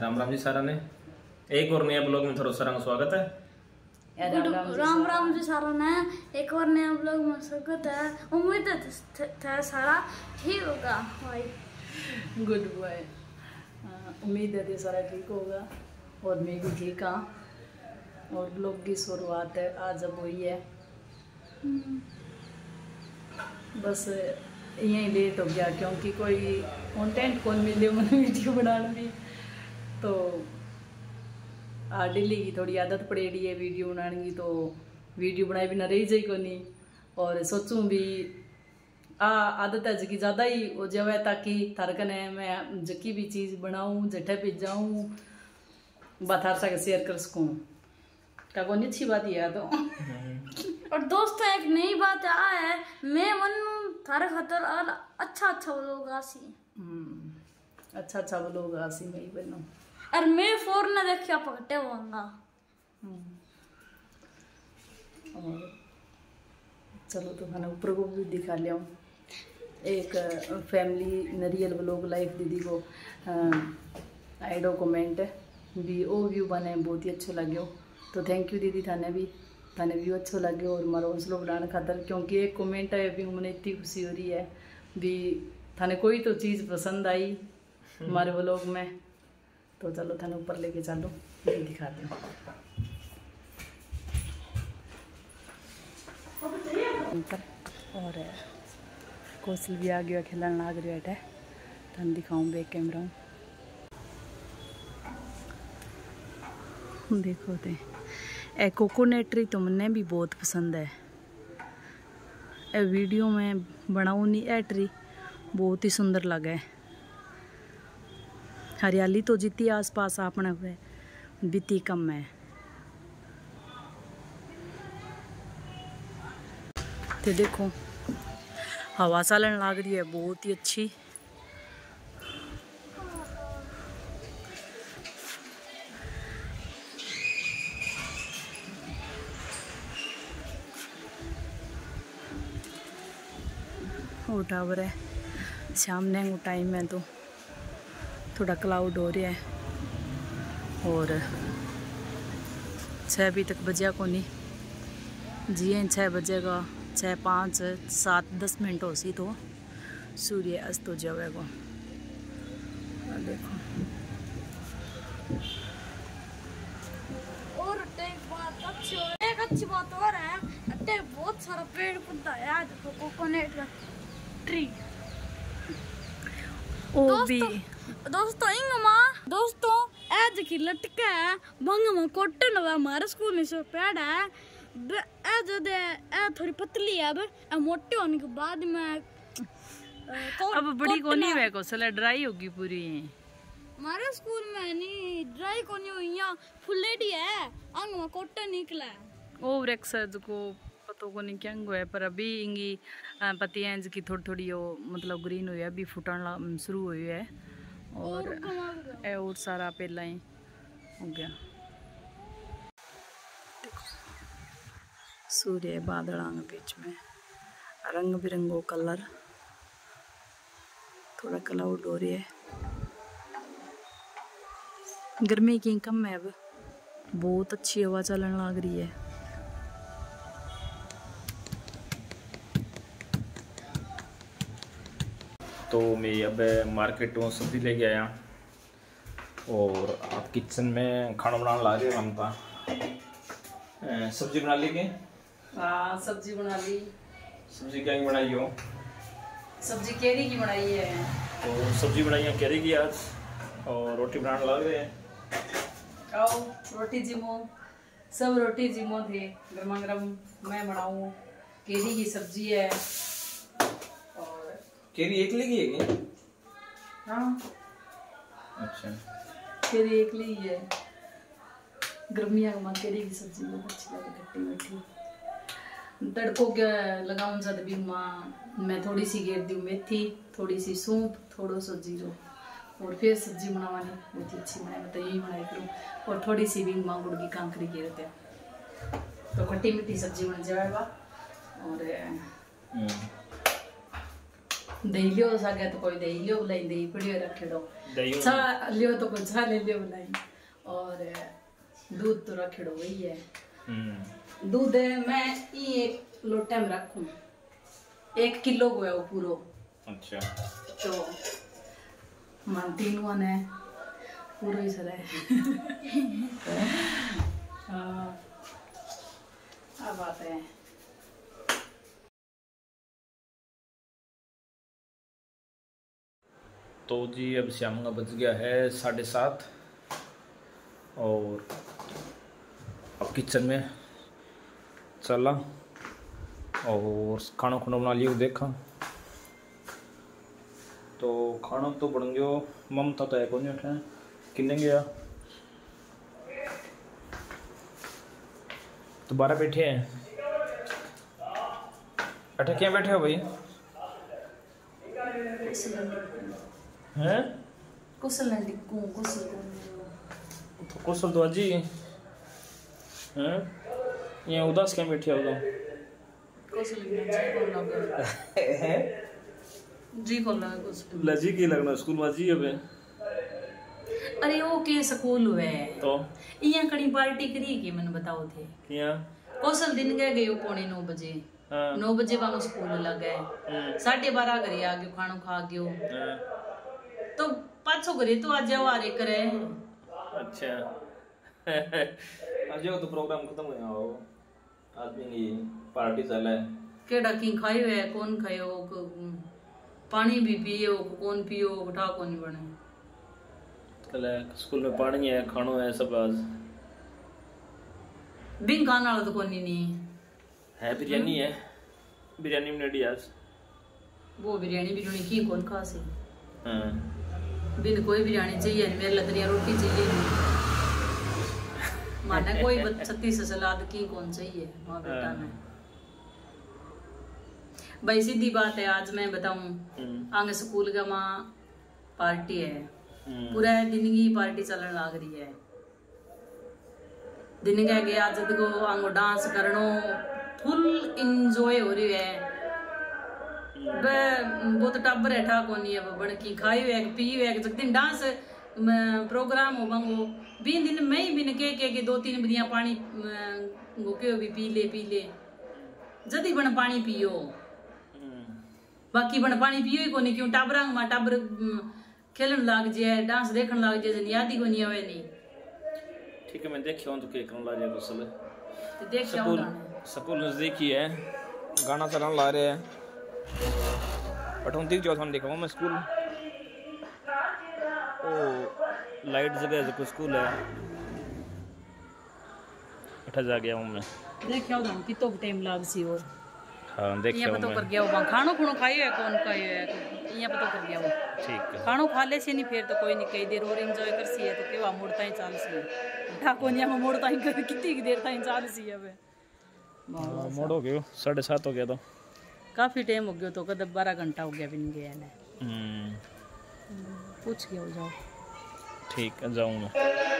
राम राम जी सारा ने एक और नया ब्लॉग में थोड़ा सारा का स्वागत है। राम राम जी सारा। ने एक और नया ब्लॉग में स्वागत है। उम्मीद है सारा ठीक होगा। भाई। गुड बॉय उम्मीद है सारा ठीक होगा और मैं भी ठीक हाँ। और ब्लॉग की शुरुआत है आज अब हुई है। बस यहीं लेट हो गया क्योंकि कोई कंटेंट कौन मिले मैंने वीडियो बनाने में। तो डेली की थोड़ी आदत पड़ेड़ी है वीडियो बनाने की तो वीडियो बनाए बिना रही जाई को नहीं और सोचूं भी आ आदत है जकी ज़्यादा ही हो जावे ताकि थार कने मैं जकी भी चीज़ बनाऊँ जठे पे जाऊँ बाथार सा शेयर कर सकूँ। का कोई अच्छी बात ही है तो। और दोस्तों एक नई बात आ है मैं मन थारे खातर और अच्छा अच्छा लोग आसी हम्म, अच्छा अच्छा वो लोग आसी में ही बनो और मैं फोर ने देखिया पकटे होऊँगा और चलो तो मैंने ऊपर को भी दिखा लिया हूँ। एक फैमिली नरियल ब्लॉग लाइफ दीदी को आइडो कमेंट भी ओ व्यू बने बहुत ही अच्छो लगे तो थैंक यू दीदी थाने भी थाने व्यू अच्छो लगे और मारो हौसलो बढ़ाने खातर क्योंकि एक कमेंट है भी मैंने इतनी खुशी हो रही है। भी थाने कोई तो चीज़ पसंद आई हमारे ब्लॉग में। तो चलो थाने ऊपर लेके चलो ये दिखाती हूँ। और कौशल भी आ गया खेलन लाग रहा है। तन दिखाऊँ बैक कैमरा देखो ते, ए कोकोनट ट्री तो मन्ने भी बहुत पसंद है। ए, वीडियो में बनाऊँ नहीं, ए ट्री बहुत ही सुंदर लगे हरियाली तो जितनी आसपास अपने हुए। बीती कम है। ते देखो, हवा चलन लग रही है, बहुत ही अच्छी। वो टावर है सामने वो टाइम है तो। थोड़ा क्लाउड हो रहा है। और छः अभी तक बजा को नहीं। जी छः बजेगा छः पाँच सात दस मिनट हो सी तो। सूर्य अस्त हो जाएगा। देखो। और एक बात अच्छी एक अच्छी बात और है। अटे बहुत सारा पेड़ पौधा है। देखो कोकोनट का ट्री ओ भी। दोस्तों इंग माँ। दोस्तों ए देखी लटका है बंग में कॉटन हुआ हमारे स्कूल में से पेड़ है। ए जो दे ए थोड़ी पतली है अब। ए मोटे होने के बाद में को- अब बड़ी कोनी है। हुआ कौशल ड्राई होगी पूरी। हमारे स्कूल में नहीं ड्राई को नहीं हुई यहाँ फुल्लेडी है अंग में कॉटन निकला है। ओ वृक्ष को पतो को नहीं क्या है पर अभी इंगी पत्तियाँ इसकी थोड़ी थोड़ी वो मतलब ग्रीन हुई है अभी फुटन शुरू हुई है। और ए और सारा पहला ही हो गया। सूर्य बादलों के बीच में। रंग बिरंगो कलर। थोड़ा क्लाउड हो रही है। गर्मी की कम है अब। बहुत अच्छी हवा चलन लग रही है। तो मैं अब मार्केट में सब्ज़ी लेके आया। और आप किचन में खाना बनाने ला रहे हम था सब्ज़ी बना ली के? हाँ सब्ज़ी बना ली। सब्ज़ी क्या बनाई हो? सब्ज़ी केरी की बनाई है। तो सब्ज़ी बनाई है कैरी की आज। और रोटी बनाने लग रहे हैं? आओ रोटी जिमो। सब रोटी जिमो थे। गर्मा गर्म मैं बनाऊँ। केरी की सब्ज़ी है। कैरी एक लेगी है क्या? हाँ। अच्छा। केरी एक ली है। गर्मिया का केरी की सब्ज़ी बहुत अच्छी लगे खट्टी मीठी। तड़को के लगाऊँ जब भी माँ मैं थोड़ी सी घेर दी मेथी थोड़ी सी सूप थोड़ा सा ज़ीरो। और फिर सब्ज़ी बनावानी बहुत ही अच्छी बनाई मतलब यही बनाई करूँ। और थोड़ी सी भी माँ गुड़ की कांकरी तो खट्टी मीठी सब्ज़ी बन जाएगा और हम्म। दही लियो सके तो कोई दही लियो बुलाई दही पड़ी रखे दो चा लियो तो कोई चा ले लियो बुलाई। और दूध तो रखे दो वही है। हम्म। दूध मैं ये एक लोटे में रखूँ। एक किलो को है वो पूरो। अच्छा। तो मन तीन वन है। पूरा ही सर है। हाँ। अब आते हैं। तो जी, अब शाम का बज गया है साढ़े सात। और अब किचन में चला और खाना खुना बना लिया, देखा। तो खाना तो बन गयो। ममता तो है कौन उठे किन्ने गया? तो बारह बैठे हैं। अठे क्या बैठे हो भाई? हैं? कुशल ने डिक्कू कुशल तो कुशल तो अजी हैं? ये उदास क्या बैठे हो तो। कुशल जी को लगा। जी को लगा कुशल लजी की लगना स्कूल में जी अबे अरे वो के स्कूल हुए। तो? इया कड़ी पार्टी करी के मैंने बताओ थे? किया? कौशल दिन गए गए पौने नौ बजे। हाँ। नौ बजे वांगू स्कूल लग गए। हम्म, साढ़े बारह घरे आ गयो खानो खा गयो। तो पाछो घरे तो आज आवारे करे। अच्छा। आज तो प्रोग्राम खत्म हो गया हो आदमी की पार्टी चला केड़ा की खायो है कौन खायो पानी भी पियो कौन पियो उठा कौन बने। कल स्कूल में पानी है खानो है सब आज। बिन खाने वाला तो कोनी नहीं। है बिरयानी है। बिरयानी में रेडी आज। वो बिरयानी बिरयानी की कौन खा सी हाँ। बिन कोई बिरयानी चाहिए नहीं मेरे लतरिया रोटी चाहिए माने कोई छत्तीस सलाद की कौन चाहिए माँ बेटा ने भाई सीधी बात है आज मैं बताऊँ आगे स्कूल का माँ पार्टी है पूरा दिन की पार्टी चलने लग रही है दिन कह गया जद को आंगो डांस करनो फुल इंजॉय हो रही है वो तो टब्बर है ठा कोनी है बण की खाई है पी है जब दिन डांस प्रोग्राम हो बंगो बीन दिन में ही बिन के के के दो तीन बदिया पानी म, के भी पी ले पी ले। जदी बण पानी पियो। हम्म, बाकी बण पानी पियो ही कोनी क्यों टाबरांग मा टाबर खेलन लाग जाए डांस देखन लाग जन याद ही कोनी आवे नहीं ठीक है मैं देखियो तो के करने ला रहा कुशल तो देख स्कूल स्कूल नज़दीक ही है गाना चलाने ला रहे हैं। बट हम दिख जाओ हम दिखाऊँ मैं स्कूल। ओ लाइट जगह जो स्कूल है। अठा जा गया हूँ मैं। देख क्या होता कितो टाइम लाग सी और हाँ देख यहाँ हूँ पतो कर गया वो खानो खुनो खायो है कौन खायो है? यहाँ पतो कर गया वो ठीक है। खानो खा ले से नहीं फिर तो कोई नहीं कई देर और एंजॉय कर सी है तो केवा मुड़ता ही। चाल सी ठाकोनिया में मुड़ता ही कर कितनी देर ताई चाल सी है वे हाँ, मोड़ हो गयो साढ़े सात हो गया तो। काफ़ी टाइम हो गया तो कद बारह घंटा हो गया नहीं गया ने हम्म, पूछ के जाओ। ठीक है जाऊँ मैं।